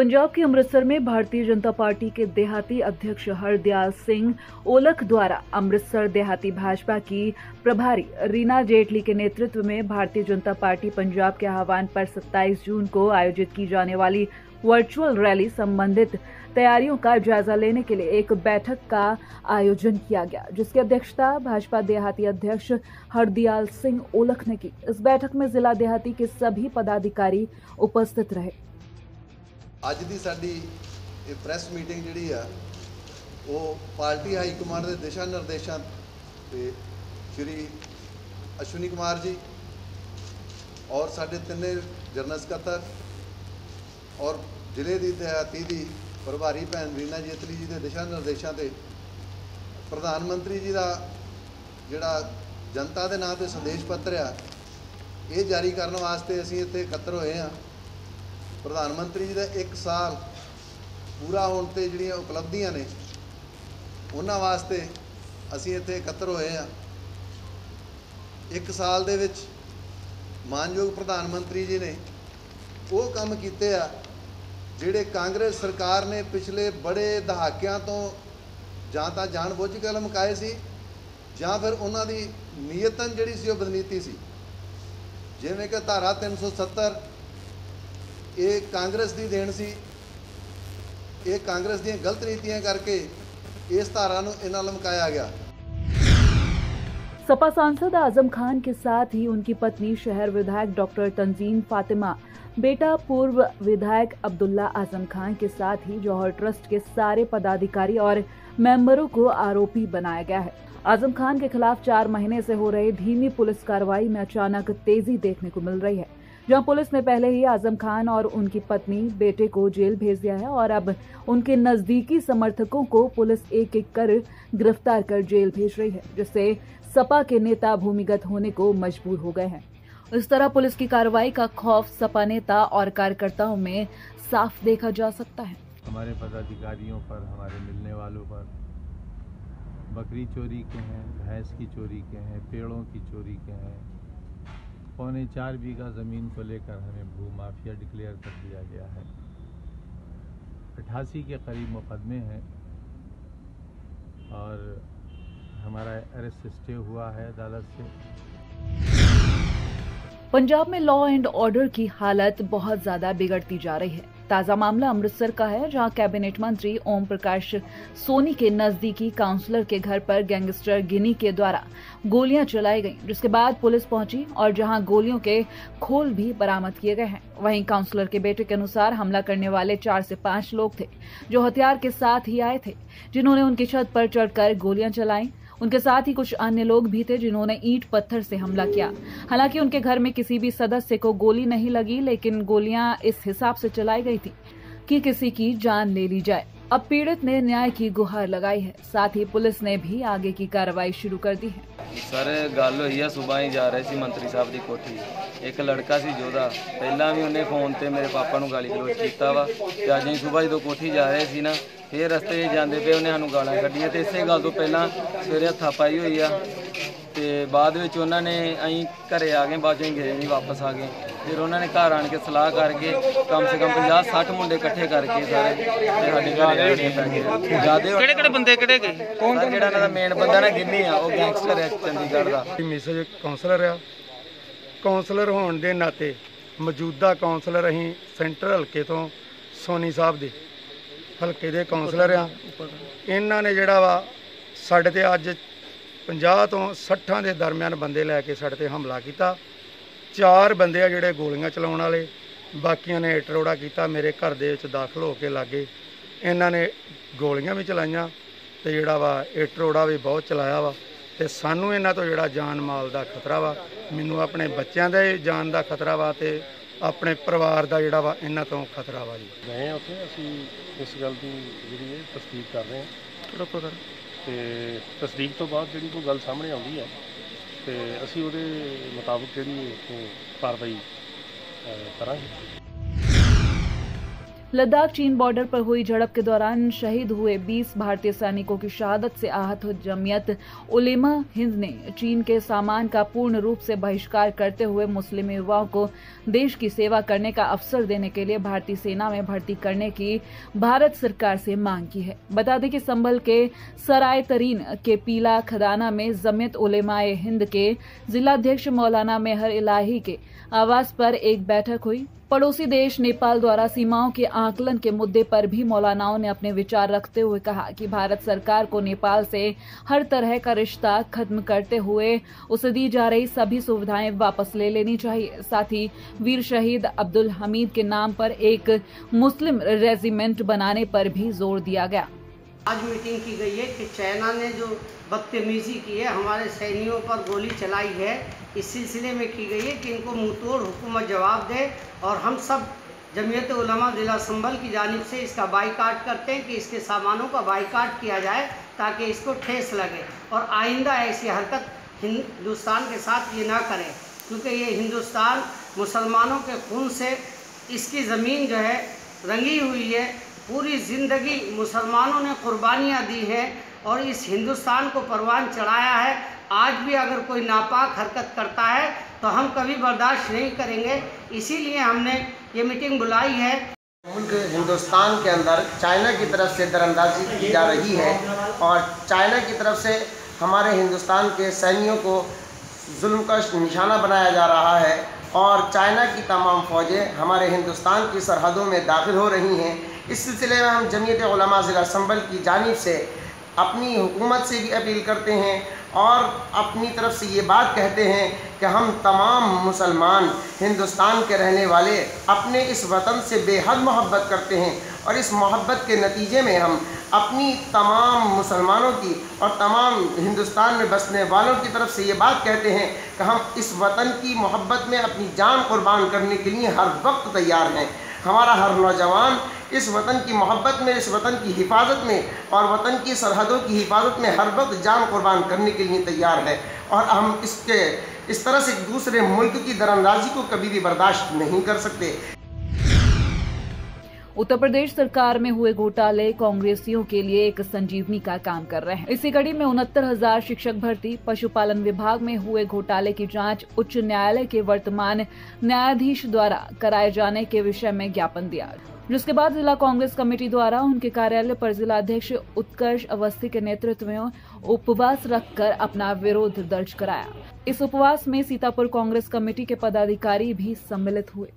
पंजाब के अमृतसर में भारतीय जनता पार्टी के देहाती अध्यक्ष हरदयाल सिंह ओलख द्वारा अमृतसर देहाती भाजपा की प्रभारी रीना जेटली के नेतृत्व में भारतीय जनता पार्टी पंजाब के आह्वान पर 27 जून को आयोजित की जाने वाली वर्चुअल रैली संबंधित तैयारियों का जायजा लेने के लिए एक बैठक का आयोजन किया गया, जिसकी अध्यक्षता भाजपा देहाती अध्यक्ष हरदयाल सिंह ओलख ने की। इस बैठक में जिला देहाती के सभी पदाधिकारी उपस्थित रहे। ਅੱਜ ਦੀ ਸਾਡੀ ਇਹ ਪ੍ਰੈਸ ਮੀਟਿੰਗ ਜਿਹੜੀ ਆ, ਉਹ ਪਾਰਟੀ ਹਾਈ ਕਮਾਂਡ ਦੇ ਦਿਸ਼ਾ ਨਿਰਦੇਸ਼ਾਂ ਤੇ ਸ਼੍ਰੀ ਅਸ਼ਵਨੀ ਕੁਮਾਰ ਜੀ ਔਰ ਸਾਡੇ ਤਿੰਨੇ ਜਨਰਲ ਸਕੱਤਰ ਔਰ ਜ਼ਿਲ੍ਹੇ ਦੀ ਦਿਹਾਤੀ ਦੀ ਪ੍ਰਭਾਰੀ ਭੈਣ ਰੀਨਾ ਜੇਤਲੀ ਜੀ ਦੇ ਦਿਸ਼ਾ ਨਿਰਦੇਸ਼ਾਂ ਤੇ ਪ੍ਰਧਾਨ ਮੰਤਰੀ ਜੀ ਦਾ ਜਿਹੜਾ ਜਨਤਾ ਦੇ ਨਾਂ ਤੇ ਸੰਦੇਸ਼ ਪੱਤਰ ਆ, ਇਹ ਜਾਰੀ ਕਰਨ ਵਾਸਤੇ ਅਸੀਂ ਇੱਥੇ ਇਕੱਤਰ ਹੋਏ ਹਾਂ ਪ੍ਰਧਾਨ ਮੰਤਰੀ ਜੀ ਦਾ 1 ਸਾਲ ਪੂਰਾ ਹੋਣ ਤੇ ਜਿਹੜੀਆਂ ਉਪਲਬਧੀਆਂ ਨੇ, ਉਹਨਾਂ ਵਾਸਤੇ ਅਸੀਂ ਇੱਥੇ ਇਕੱਤਰ ਹੋਏ ਆ 1 ਸਾਲ ਦੇ ਵਿੱਚ ਮਾਨਯੋਗ ਪ੍ਰਧਾਨ ਮੰਤਰੀ ਜੀ ਨੇ ਉਹ ਕੰਮ ਕੀਤੇ ਆ, ਜਿਹੜੇ ਕਾਂਗਰਸ ਸਰਕਾਰ ਨੇ ਪਿਛਲੇ ਬੜੇ ਦਹਾਕਿਆਂ ਤੋਂ ਜਾਂ ਤਾਂ ਜਾਣਬੁੱਝ ਕੇ ਲਮਕਾਏ ਸੀ, ਜਾਂ ਫਿਰ ਉਹਨਾਂ ਦੀ ਨੀਅਤਨ ਜਿਹੜੀ ਸੀ ਉਹ ਬਦਨੀਤੀ ਸੀ। ਜਿਵੇਂ ਕਿ ਧਾਰਾ 370 ਇਹ ਕਾਂਗਰਸ ਦੀ ਦੇਣ ਸੀ ਇਹ ਕਾਂਗਰਸ ਦੀਆਂ ਗਲਤ ਨੀਤੀਆਂ ਕਰਕੇ ਇਸ ਧਾਰਾ ਨੂੰ ਇਹਨਾਂ ਲਮਕਾਇਆ ਗਿਆ सपा सांसद आजम खान के साथ ही उनकी पत्नी शहर विधायक डॉक्टर तंजीम फातिमा बेटा पूर्व विधायक अब्दुल्ला आजम खान के साथ ही जौहर ट्रस्ट के सारे पदाधिकारी और मेंबरों को आरोपी बनाया गया है आजम खान के खिलाफ चार महीने से हो रही धीमी पुलिस कार्रवाई में अचानक तेजी देखने को मिल रही है जहाँ पुलिस ने पहले ही आज़म खान और उनकी पत्नी, बेटे को जेल भेज दिया है और अब उनके नजदीकी समर्थकों को पुलिस एक एक कर गिरफ़्तार कर जेल भेज रही है, जिससे सपा के नेता भूमिगत होने को मजबूर हो गए हैं। इस तरह पुलिस की कार्रवाई का खौफ सपा नेता और कार्यकर्ताओं में साफ़ देखा जा सकता है। हमारे पदाधिकारियों पर, हमारे मिलने वालों पर, बकरी चोरी के हैं, भैंस की चोरी के हैं, पेड़ों की चोरी के हैं पौने चार बीघा ज़मीन को लेकर हमें भू माफिया डिक्लेयर कर दिया गया है। अठासी के करीब मुकदमे हैं और हमारा अरेस्ट स्टे हुआ है अदालत से। पंजाब में लॉ एंड ऑर्डर की हालत बहुत ज़्यादा बिगड़ती जा रही है। ताज़ा मामला अमृतसर का है, जहाँ कैबिनेट मंत्री ओम प्रकाश सोनी के नजदीकी काउंसलर के घर पर गैंगस्टर गिनी के द्वारा गोलियाँ चलाई गईं, जिसके बाद पुलिस पहुँची और जहाँ गोलियों के खोल भी बरामद किए गए हैं। वहीं काउंसलर के बेटे के अनुसार हमला करने वाले चार से पाँच लोग थे, जो हथियार के साथ ही आए थे, जिन्होंने उनकी छत पर चढ़कर गोलियाँ चलाई। उनके साथ ही कुछ अन्य लोग भी थे जिन्होंने ईट पत्थर से हमला किया। हालाँकि उनके घर में किसी भी सदस्य को गोली नहीं लगी, लेकिन गोलियाँ इस हिसाब से चलाई गई थी कि किसी की जान ले ली जाए। अब पीड़ित ने न्याय की गुहार लगाई है साथ ही पुलिस ने भी आगे की कार्रवाई शुरू कर दी है ਸਰ ਗੱਲ ਹੋਈ ਆ ਸਵੇਰ ਹੀ ਜਾ ਰਹੇ ਸੀ ਮੰਤਰੀ ਸਾਹਿਬ ਦੀ ਕੋਠੀ ਇੱਕ ਲੜਕਾ ਸੀ ਜੋਦਾ ਪਹਿਲਾਂ ਵੀ ਉਹਨੇ ਫੋਨ ਤੇ ਮੇਰੇ ਪਾਪਾ ਨੂੰ ਗਾਲੀ ਗਲੋਚ ਕੀਤਾ ਵਾ ਤੇ ਅੱਜ ਹੀ ਸਵੇਰ ਜਦੋਂ ਕੋਠੀ ਜਾ ਰਹੇ ਸੀ ਨਾ ਫੇਰ ਰਸਤੇ 'ਚ ਜਾਂਦੇ ਪਏ ਉਹਨੇ ਸਾਨੂੰ ਗਾਲਾਂ ਕੱਢੀਆਂ ਤੇ ਇਸੇ ਗੱਲ ਤੋਂ ਪਹਿਲਾਂ ਸਵੇਰੇ ਹੱਥਾ ਪਾਈ ਹੋਈ ਆ ਤੇ ਬਾਅਦ ਵਿੱਚ ਉਹਨਾਂ ਨੇ ਅਸੀਂ ਘਰੇ ਆ ਗਏ ਬਾਅਦ ਚੋਂ ਅਸੀਂ ਗਏ ਨਹੀਂ ਵਾਪਸ ਆ ਗਏ ਫਿਰ ਉਹਨਾਂ ਨੇ ਘਰ ਆਣ ਕੇ ਸਲਾਹ ਕਰਕੇ ਕਮ ਸੇ ਕਮ 50 60 ਮੁੰਡੇ ਇਕੱਠੇ ਕਰਕੇ ਸਾਰੇ ਤੇ ਸਾਡੇ ਘਰ ਆ ਕੇ ਪੈ ਗਏ ਜਿਆਦੇ ਕਿਹੜੇ ਕਿਹੜੇ ਬੰਦੇ ਕਿਹੜੇ ਗਏ? ਕੌਣ ਜਿਹੜਾ ਇਹਨਾਂ ਦਾ ਮੇਨ ਬੰਦਾ ਨਾ ਗਿੰਨੀ ਆ ਉਹ ਗੈਂਗਸਟਰ ਹੈ ਚੰਡੀਗੜ੍ਹ ਦਾ। ਮਿਸਜ ਕਾਉਂਸਲਰ ਆ। ਕਾਉਂਸਲਰ ਹੋਣ ਦੇ ਨਾਤੇ ਮੌਜੂਦਾ ਕਾਉਂਸਲਰ ਅਸੀਂ ਸੈਂਟਰ ਹਲਕੇ ਤੋਂ ਸੋਨੀ ਸਾਹਿਬ ਦੇ ਹਲਕੇ ਦੇ ਕਾਉਂਸਲਰ ਆ। ਇਹਨਾਂ ਨੇ ਜਿਹੜਾ ਵਾ ਸਾਡੇ ਤੇ ਅੱਜ 50 ਤੋਂ 60 ਦੇ ਦਰਮਿਆਨ ਬੰਦੇ ਲੈ ਕੇ ਸਾਡੇ ਤੇ ਹਮਲਾ ਕੀਤਾ। ਚਾਰ ਬੰਦੇ ਆ ਜਿਹੜੇ ਗੋਲੀਆਂ ਚਲਾਉਣ ਵਾਲੇ ਬਾਕੀਆਂ ਨੇ ਟਰੋੜਾ ਕੀਤਾ ਮੇਰੇ ਘਰ ਦੇ ਵਿੱਚ ਦਾਖਲ ਹੋ ਕੇ ਲਾਗੇ। ਇਹਨਾਂ ਨੇ ਗੋਲੀਆਂ ਵੀ ਚਲਾਈਆਂ ਤੇ ਜਿਹੜਾ ਵਾ ਇਹ ਟਰੋੜਾ ਵੀ ਬਹੁਤ ਚਲਾਇਆ ਵਾ ਤੇ ਸਾਨੂੰ ਇਹਨਾਂ ਤੋਂ ਜਿਹੜਾ ਜਾਨ ਮਾਲ ਦਾ ਖਤਰਾ ਵਾ ਮੈਨੂੰ ਆਪਣੇ ਬੱਚਿਆਂ ਦੇ ਜਾਨ ਦਾ ਖਤਰਾ ਵਾ ਤੇ ਆਪਣੇ ਪਰਿਵਾਰ ਦਾ ਜਿਹੜਾ ਵਾ ਇਹਨਾਂ ਤੋਂ ਖਤਰਾ ਵਾ ਜੀ। ਗਏ ਹਾਂ ਉੱਥੇ ਅਸੀਂ ਇਸ ਗੱਲ ਦੀ ਜਿਹੜੀ ਹੈ ਤਸਦੀਕ ਕਰ ਰਹੇ ਹਾਂ। ਪਤਾ ਤੇ ਤਸਦੀਕ ਤੋਂ ਬਾਅਦ ਜਿਹੜੀ ਕੋਈ ਗੱਲ ਸਾਹਮਣੇ ਆਉਂਦੀ ਹੈ ਤੇ ਅਸੀਂ ਉਹਦੇ ਮੁਤਾਬਕ ਜਿਹੜੀ ਉਹ ਕਾਰਵਾਈ ਕਰਾਂਗੇ। लद्दाख चीन बॉर्डर पर हुई झड़प के दौरान शहीद हुए 20 भारतीय सैनिकों की शहादत से आहत जमियत उलेमा हिंद ने चीन के सामान का पूर्ण रूप से बहिष्कार करते हुए मुस्लिम युवाओं को देश की सेवा करने का अवसर देने के लिए भारतीय सेना में भर्ती करने की भारत सरकार से मांग की है। बता दें कि संभल के सराय तरीन के पीला खदाना में जमियत उलेमाए हिंद के जिलाध्यक्ष मौलाना मेहर इलाही के आवास पर एक बैठक हुई। पड़ोसी देश नेपाल द्वारा सीमाओं के आकलन के मुद्दे पर भी मौलानाओं ने अपने विचार रखते हुए कहा कि भारत सरकार को नेपाल से हर तरह का रिश्ता खत्म करते हुए उसे दी जा रही सभी सुविधाएँ वापस ले लेनी चाहिए। साथ ही वीर शहीद अब्दुल हमीद के नाम पर एक मुस्लिम रेजिमेंट बनाने पर भी ज़ोर दिया गया। आज मीटिंग की गई है कि चाइना ने जो बदतमीज़ी की है, हमारे सैनियों पर गोली चलाई है, इस सिलसिले में की गई है कि इनको मुंहतोड़ हुकूमत जवाब दे और हम सब जमीयत उलमा ज़िला संभल की जानब से इसका बाईकाट करते हैं कि इसके सामानों का बाईकाट किया जाए ताकि इसको ठेस लगे और आइंदा ऐसी हरकत हिंदुस्तान के साथ ये ना करें। क्योंकि ये हिंदुस्तान मुसलमानों के खून से इसकी ज़मीन जो है रंगी हुई है। पूरी ज़िंदगी मुसलमानों ने कुर्बानियाँ दी हैं और इस हिंदुस्तान को परवान चढ़ाया है। आज भी अगर कोई नापाक हरकत करता है तो हम कभी बर्दाश्त नहीं करेंगे। इसीलिए हमने ये मीटिंग बुलाई है। मुल्क हिंदुस्तान के अंदर चाइना की तरफ़ से दरअंदाजी की जा रही है और चाइना की तरफ़ से हमारे हिंदुस्तान के सैनियों को जुल्म का निशाना बनाया जा रहा है और चाइना की तमाम फ़ौजें हमारे हिंदुस्तान की सरहदों में दाखिल हो रही हैं। इस सिलसिले में हम जमीयत ज़िला संबल की जानब से अपनी हुकूमत से भी अपील करते हैं और अपनी तरफ़ से ये बात कहते हैं कि हम तमाम मुसलमान हिंदुस्तान के रहने वाले अपने इस वतन से बेहद मोहब्बत करते हैं और इस मोहब्बत के नतीजे में हम अपनी तमाम मुसलमानों की और तमाम हिंदुस्तान में बसने वालों की तरफ़ से ये बात कहते हैं कि हम इस वतन की मोहब्बत में अपनी जान कुर्बान करने के लिए हर वक्त तैयार हैं। हमारा हर नौजवान इस वतन की मोहब्बत में, इस वतन की हिफाजत में और वतन की सरहदों की हिफाजत में हर वक्त जान कुर्बान करने के लिए तैयार है। और हम इसके, इस तरह से दूसरे मुल्क की दरअंदाजी को कभी भी बर्दाश्त नहीं कर सकते। उत्तर प्रदेश सरकार में हुए घोटाले कांग्रेसियों के लिए एक संजीवनी का काम कर रहे हैं। इसी कड़ी में उनहत्तर हज़ार शिक्षक भर्ती, पशुपालन विभाग में हुए घोटाले की जाँच उच्च न्यायालय के वर्तमान न्यायाधीश द्वारा कराए जाने के विषय में ज्ञापन दिया। जिसके बाद जिला कांग्रेस कमेटी द्वारा उनके कार्यालय पर जिलाध्यक्ष उत्कर्ष अवस्थी के नेतृत्व में उपवास रखकर अपना विरोध दर्ज कराया। इस उपवास में सीतापुर कांग्रेस कमेटी के पदाधिकारी भी सम्मिलित हुए।